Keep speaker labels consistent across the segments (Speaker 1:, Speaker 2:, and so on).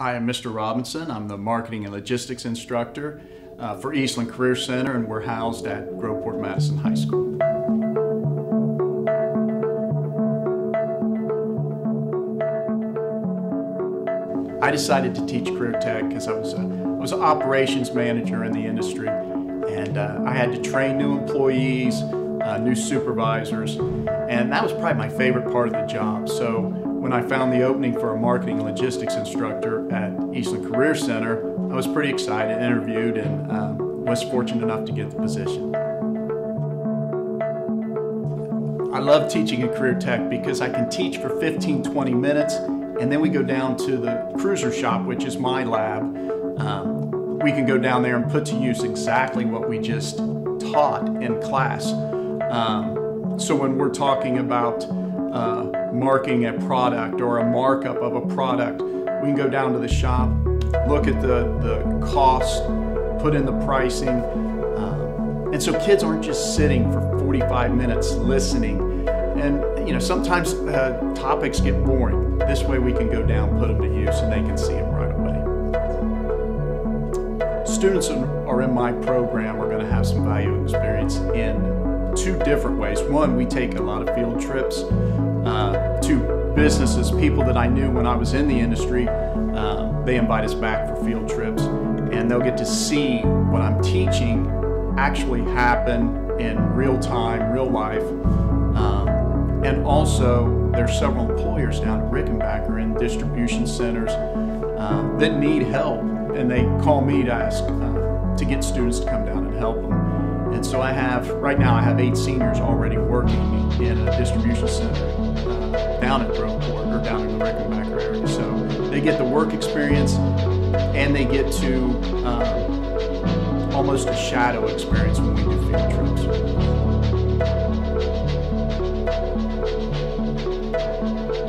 Speaker 1: I am Mr. Robinson. I'm the marketing and logistics instructor uh, for Eastland Career Center, and we're housed at Groveport Madison High School. I decided to teach career tech because I was a, I was an operations manager in the industry, and uh, I had to train new employees, uh, new supervisors, and that was probably my favorite part of the job. So when I found the opening for a marketing logistics instructor at Eastland Career Center, I was pretty excited, interviewed, and um, was fortunate enough to get the position. I love teaching in career tech because I can teach for 15, 20 minutes, and then we go down to the cruiser shop, which is my lab. Um, we can go down there and put to use exactly what we just taught in class. Um, so when we're talking about uh, marking a product or a markup of a product, we can go down to the shop, look at the, the cost, put in the pricing. Um, and so kids aren't just sitting for 45 minutes listening. And you know, sometimes uh, topics get boring. This way we can go down, put them to use, and they can see them right away. Students are in my program are going to have some value experience in two different ways. One, we take a lot of field trips uh, to businesses, people that I knew when I was in the industry. Uh, they invite us back for field trips, and they'll get to see what I'm teaching actually happen in real time, real life. Um, and also, there's several employers down at Rickenbacker in distribution centers uh, that need help, and they call me to ask uh, to get students to come down and help them. And so I have, right now, I have eight seniors already working in a distribution center uh, down at Groveport or down in the Rickenbacker area. So they get the work experience and they get to um, almost a shadow experience when we do field trips.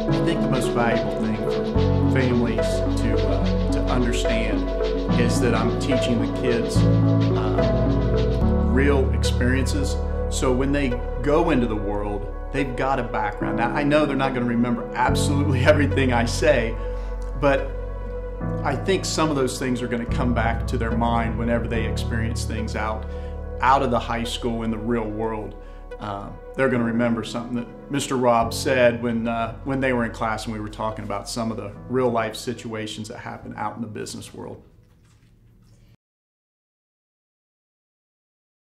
Speaker 1: I think the most valuable thing for families to, uh, to understand is that I'm teaching the kids uh, real experiences. So when they go into the world, they've got a background. Now, I know they're not going to remember absolutely everything I say, but I think some of those things are going to come back to their mind whenever they experience things out, out of the high school in the real world. Uh, they're going to remember something that Mr. Rob said when uh, when they were in class and we were talking about some of the real life situations that happen out in the business world.